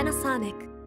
Panasonic.